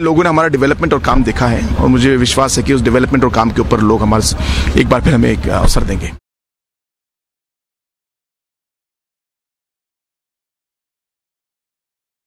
लोगों ने हमारा डेवलपमेंट और काम देखा है और मुझे विश्वास है कि उस डेवलपमेंट और काम के ऊपर लोग हमारे एक बार फिर हमें एक अवसर देंगे।